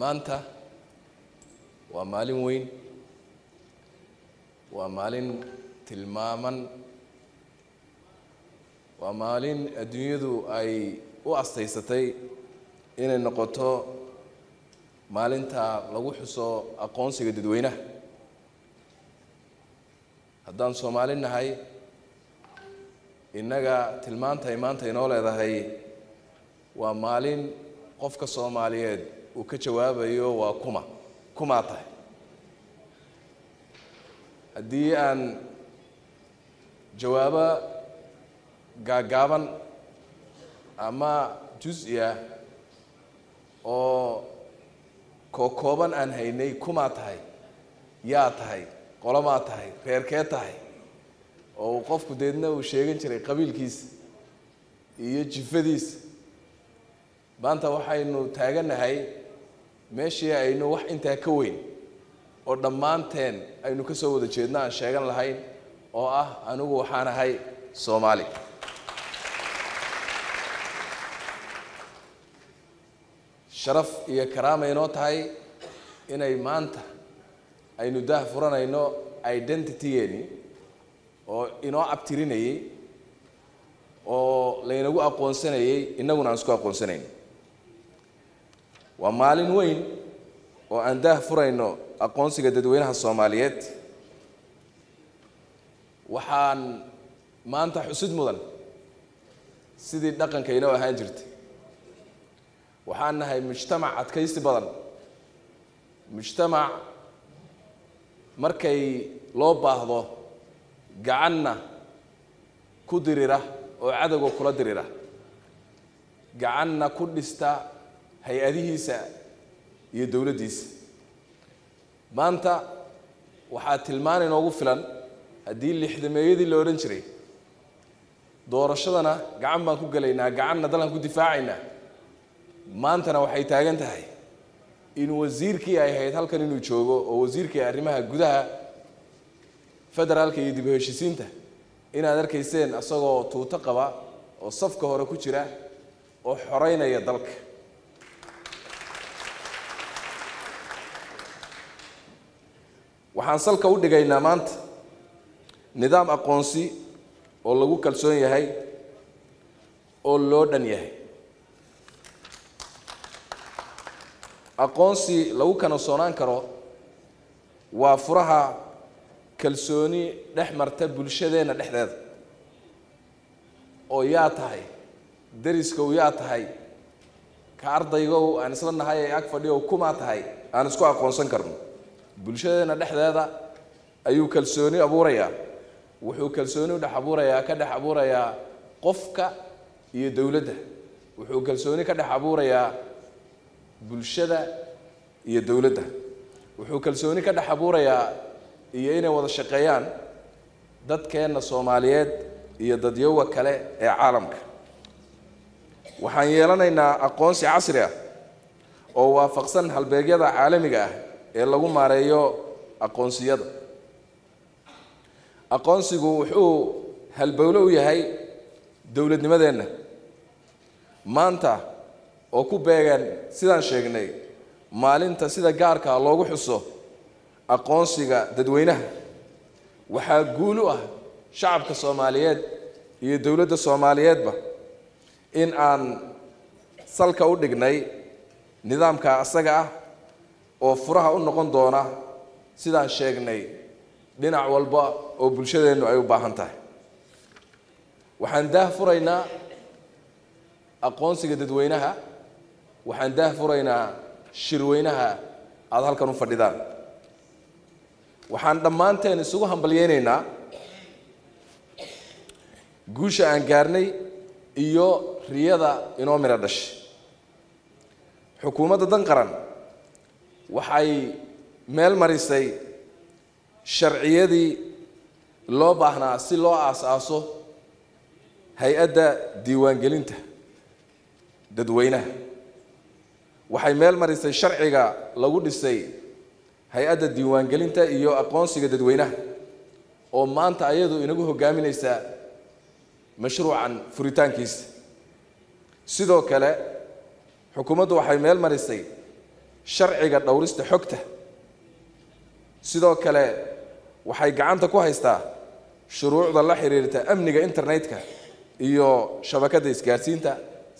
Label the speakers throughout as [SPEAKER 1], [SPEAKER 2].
[SPEAKER 1] maanta waa maalin weyn waa maalin tilmaaman waa maalin adduunyadu ay u astaysatay inay noqoto maalinta lagu xuso aqoonsiga dadweynaha. Haddaan soomaali nahay innaga tilmaanta maanta inoo leedahay waa maalin qofka soomaaliyeed uu ka jawaabayo waa kuma. Kumaa tahay. Haddii aan jawaabo gaagaaban ama jus-i ah oo kookooban aan haynay kumaa tahay yaa tahay qolomaa tahay reerkee tahay oo qofku deedna uu sheegan jiray qabiilkiisa iyo jifadiisa maanta waxaynu taagannahay meeshii aynu wax intaa ka weyn oo dhammaanteen aynu ka soo wada jeedno aan sheegan lahayn oo ah anigu waxaan ahay soomaali. Sharaf iyo karaama inoo tahay inay maanta aynu daah furanayno identitygeeni oo inoo abtirinayey oo laynagu aqoonsanayey innaguna aan isku aqoonsanayn waa maalin weyn oo aan daah furayno aqoonsiga dadweynaha soomaaliyeed. Waxaan maanta xusid mudan sidii dhaqanka inoo ahaan jirtay. Waxaan nahay mujtamac adkaysi badan. Mujtamac markay loo baahdo gacanna ku dirira oo cadowga kula dirira. Gacanna ku dhista hay'adihiisa iyo dowladdiisa maanta waxaa tilmaan inoogu filan haddii lixdameeyadii la odhan jiray doorashadana gacan baan ku gelaynaa gacanna dalan ku difaacaynaa. Maantana waxay taagan tahay in wasiirkii ay ahayd halkan inuu joogo oo wasiirkii arrimaha gudaha federaalka iyo dib u heshisiinta inaad arkayseen isagoo tuuto qaba oo safka hore ku jira oo xoreynaya dalka waxaan salka u dhigaynaa maanta nidaam aqoonsi oo lagu kalsoon yahay oo loo dhan yahay. Aqoonsi lagu kanasoonaan karo waa furaha kalsooni dhex marta bulshadeenna dhexdeeda oo yaa tahay dariskow yaa tahay ka ardaygow aan isla nahay ee ag fadhiyow kumaa tahay aan isku aqoonsan karno bulshadeenna dhexdeeda ayuu kalsooni abuurayaa. Wuxuu kalsooni udhex abuurayaa ka dhex abuurayaa qofka iyo dowladda. Wuxuu kalsooni ka dhex abuurayaa bulshada iyo dowladda. Wuxuu kalsooni ka dhex abuurayaa iyo inay wada shaqeeyaan dadkeenna soomaaliyeed iyo dadyowa kale ee caalamka. Waxaan yeelanaynaa aqoonsi casri ah oo waafaqsan halbeegyada caalamiga ah ee lagu maareeyo aqoonsiyada. Aqoonsigu wuxuu halbowlo u yahay dowladnimadeenna. Maanta oo ku beegan sidaan sheegnay maalinta sida gaarkaa loogu xuso aqoonsiga dadweynaha. Waxaa guul u ah shacabka soomaaliyeed iyo dowladda soomaaliyeedba in aan salka u dhignay nidaamka asaga ah oo furaha u noqon doona sidaan sheegnay dhinac walba oo bulshadeennu ay u baahan tahay. Waxaan daah furaynaa aqoonsiga dadweynaha waxaan daah furaynaa shirweynaha aada halkan u fadhidaan. Waxaan dhammaanteen isugu hambalyeynaynaa guusha aan gaarnay iyo riyada inoo midho dhashay. Xukuumadda dan qaran waxay meel marisay sharciyadii loo baahnaa si loo aas-aaso hay'adda diiwaangelinta dadweynaha. Waxay meel marisay sharciga lagu dhisay hay'adda diiwaangelinta iyo aqoonsiga dadweynaha oo maanta ayadu inagu hogaaminaysaa mashruucan furitaankiisa. Sidoo kale xukuumaddu waxay meel marisay sharciga dhowrista xogta. Sidoo kale waxay gacanta ku haystaa shuruucda la xiriirta amniga internetka iyo shabakadda isgaarsiinta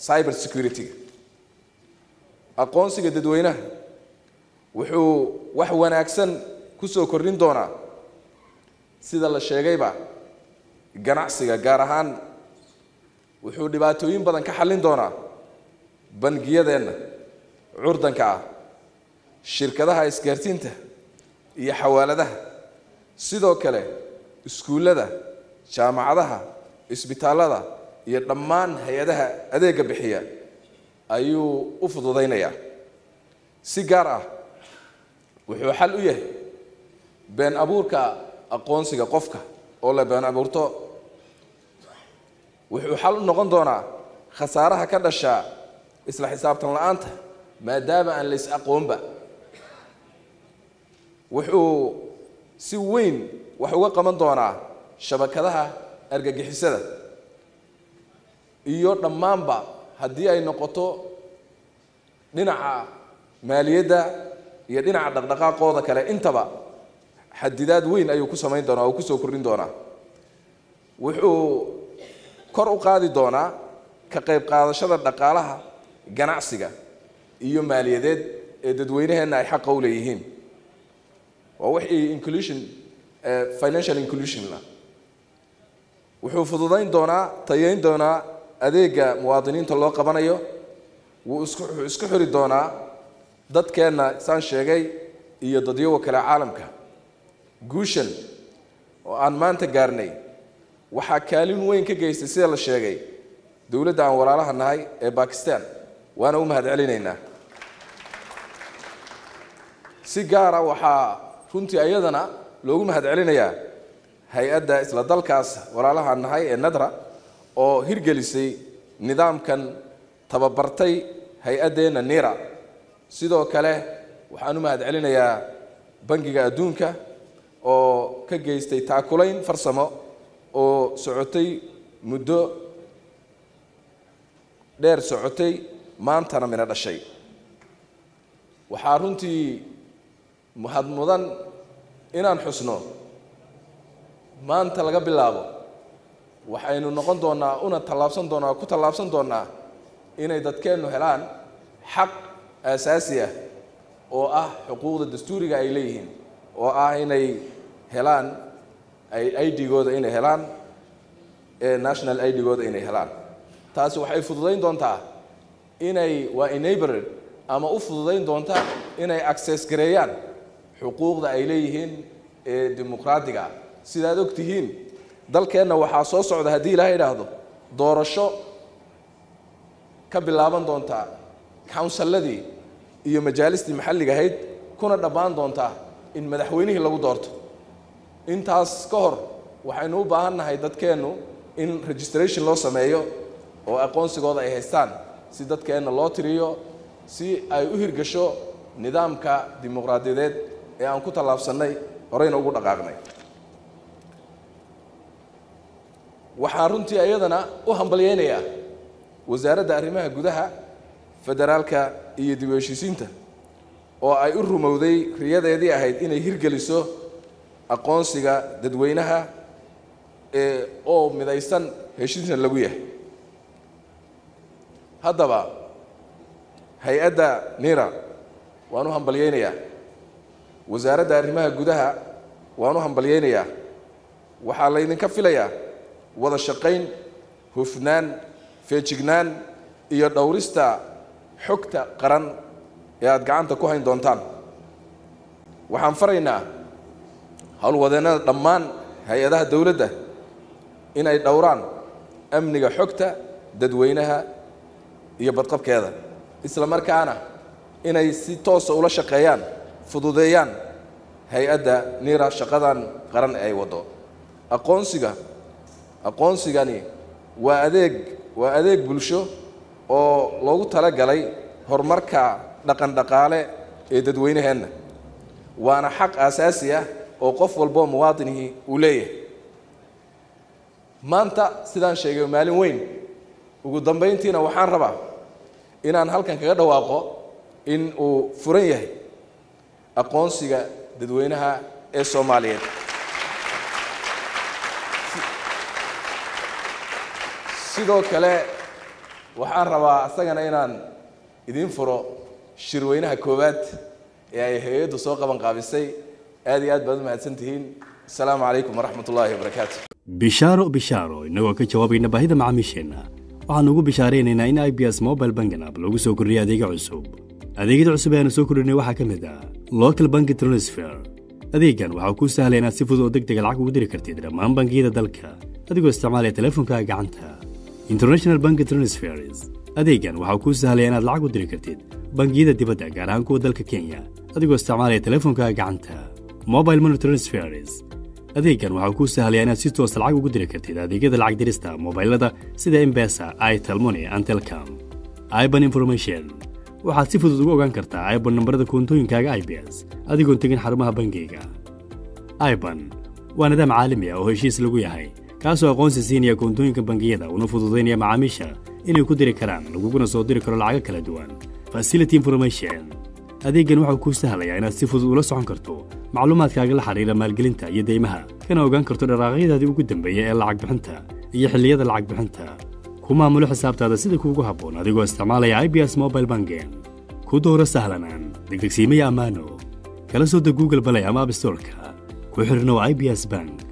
[SPEAKER 1] cyber security-ga. Aqoonsiga dadweynaha wuxuu wax wanaagsan ku soo kordhin doonaa sida la sheegayba ganacsiga gaar ahaan wuxuu dhibaatooyin badan ka xallin doonaa bangiyadeenna curdanka ah shirkadaha isgaarsiinta iyo xawaaladaha sidoo kale iskuullada jaamacadaha isbitaallada iyo dhammaan hay'adaha adeega bixiya ayuu u fududaynayaa. Si gaar ah wuxuu xal u yahay been abuurka aqoonsiga qofka oo la been abuurto. Wuxuu xal u noqon doonaa khasaaraha ka dhashaa isla xisaabtan la'aanta maadaama aan la is aqoonba wuxuu si weyn wax uga qaban doonaa shabakadaha argagixisada. Iyo dhammaanba haddii ay noqoto dhinaca maaliyadda iyo dhinaca dhaqdhaqaaqooda kale intaba xadidaad weyn ayuu ku samayn doonaa oo ku soo kordhin doonaa. Wuxuu kor u qaadi doonaa ka qayb qaadashada dhaqaalaha ganacsiga iyo maaliyadeed ee dadweynaheenna ay xaqa u leeyihiin waa wixii inclusion financial inclusion ah wuxuu fududayn doonaa tayeyn doonaa adeega muwaadiniinta loo qabanayo. Wuu isku wuxuu isku xiri doonaa dadkeenna saan sheegay iyo dadyawa kale caalamka. Guushan oo aan maanta gaarnay waxaa kaalin weyn ka geystay sida la sheegay. Dowladda aan walaalaha nahay ee bakistan waana u mahad celinaynaa si gaara waxaa runtii ayadana loogu mahad celinayaa hay'adda isla dalkaas walaalaha nahay ee nadra oo hirgelisay nidaamkan tababartay hay'addeenna nira sidoo kale waxaan u mahad celinayaa bangiga adduunka oo ka geystay taakulayn farsamo oo socotay muddo dheer socotay maantana midho dhashay. Waxaa runtii mahad mudan inaan xusno maanta laga bilaabo. Waxaynu noqon doonaa una tallaabsan doonaa ku tallaabsan doonaa inay dadkeennu helaan xaq aasaasi ah oo ah xuquuqda dastuuriga ay leeyihiin oo ah inay helaan idgooda inay helaan national idgooda inay helaan. Taasi waxay fududayn doontaa inay waa enabler ama u fududayn doontaa inay access gareeyaan xuquuqda ay leeyihiin ee dimuqraadiga ah sidaad og tihiin dalkeenna waxaa soo socda haddii ilaha idhaahdo doorasho ka bilaaban doontaa counsalladii iyo majaalistii maxalliga ahayd kuna dhammaan doontaa in madaxweynihii lagu doorto. Intaas ka hor waxaynu u baahan nahay dadkeennu in registration loo sameeyo oo aqoonsigooda ay haystaan si dadkeenna loo tiriyo si ay u hirgasho nidaamka dimuqraadiyadeed ee aan ku tallaabsannay horeyna ugu dhaqaaqnay. Waxaan runtii iyadana u hambalyeynayaa wasaaradda arrimaha gudaha federaalka iyo dib heshiisiinta oo ay u rumowday riyadeedii ahayd inay hirgeliso aqoonsiga dadweynaha ee oo midaysan heshiisna lagu yahay. Haddaba hay'adda nira waan u hambalyeynayaa wasaaradda arrimaha gudaha waan u hambalyeynayaa waxaa laydinka filayaa wada shaqayn hufnaan feejignaan iyo dhowrista xogta qaran ee aada gacanta ku hayn doontaan. Waxaan faraynaa howlwadeennada dhammaan hay'adaha dowladda inay dhowraan amniga xogta dadweynaha iyo badqabkeeda. Isla markaana inay si toosa ula shaqeeyaan fududeeyaan hay'adda nira shaqadan qaran ay waddo. Aqoonsiga aqoonsigani waa adeeg waa adeeg bulsho oo loogu talagalay horumarka dhaqan dhaqaale ee dadweynaheenna. Waana xaq aasaasi ah oo qof walboo muwaadinihii uu leeyahay. Maanta sidaan sheegay maalin weyn ugu dambayntiina waxaan rabaa inaan halkan kaga dhawaaqo in uu furan yahay aqoonsiga dadweynaha ee soomaaliyeed. Sidoo kale waxaan rabaa isagana inaan idiin furo shirweynaha koowaad ee ay hay'addu soo qaban qaabisay. Aad iyo aad baad u mahadsan tihiin. Asalaamu calaykum waraxmat ullaahi wabarakaatu.
[SPEAKER 2] Bishaaro bishaaro innagoo ka jawaabayna baahida macaamiisheenna waxaan ugu bishaaraynaynaa in i b s mobile banking app lagu soo kordhiyay adeega cusub. Adeegyada cusub ee soo kordhinay waxaa ka mid ah local banki transfer. Adeegan waxaa kuu sahlaya inaad si fudud oo deg dega lacag ugu diri kartid dhammaan bangiyada dalka adigoo isticmaalaya teleefonkaaga gacanta. International banki transfers. Adeegan waxaa kuu sahlaya inaad lacag u diri kartid bangiyada dibadda gaar ahaan kuwa dalka kenya adigoo isticmaalaya teleefonkaaga gacanta. Mobile money transfers. Adeegan waxaa kuu sahlaya inaad si toosa lacag ugu diri kartid adeegyada lacag dirista mobailada sida embesa itelmoni and telcom iban information waxaad si fudud ugu ogaan kartaa iban nambarada koontooyinkaaga i b s. Adigoon tegin xarumaha bangiyga. iban waa nidaam caalami ah oo heshiis lagu yahay kaasoo aqoonsi siinaya koontooyinka bangiyada una fududaynaya macaamiisha inay ku diri karaan laguguna soo diri karo lacago kala duwan. Facility information. Adeeggan waxau kuu sahlayaa inaad si fudud ula socon karto macluumaadkaaga la xidhiira maalgelinta iyo deymaha kana ogaan karto dharaaqyadaadii ugu dambeeya ee lacag bixinta iyo xilliyada lacag bixinta ku maamulo xisaabtaada sida kuugu habboon. Adigoo isticmaalaya i b s mobile banking. Ku dooro sahlanaan. Degdegsiimaya ammaano kala soo deg google balay ama abstorka ku xidhnow i b s bank